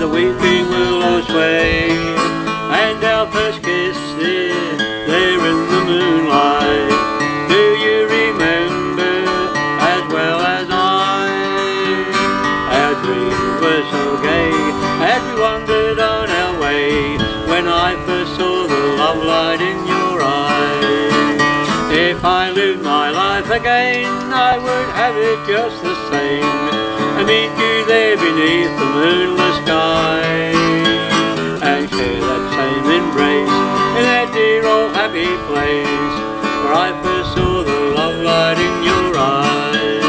the weeping will always wait. And our first kiss is there in the moonlight. Do you remember as well as I? Our dreams were so gay as we wandered on our way. When I first saw the love light in your eyes. If I lived my life again, I would have it just the same. And meet you there beneath the moonless sky. And share that same embrace in that dear old happy place where I first saw the love light in your eyes.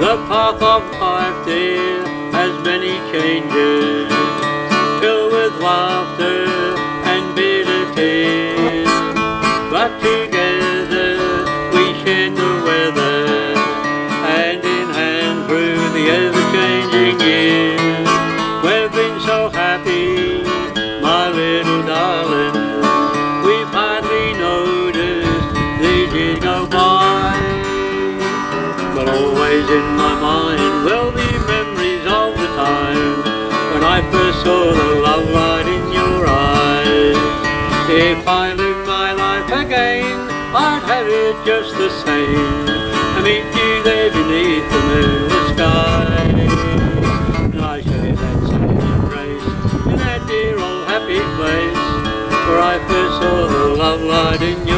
The path of life, dear, has many changes, filled with laughter and bitter tears. But together the ever-changing years. We've been so happy, my little darling. We've hardly noticed the years go by. But always in my mind will be memories of the time when I first saw the love light in your eyes. If I lived my life again, I'd have it just the same. I meet you there beneath the moonlit in that dear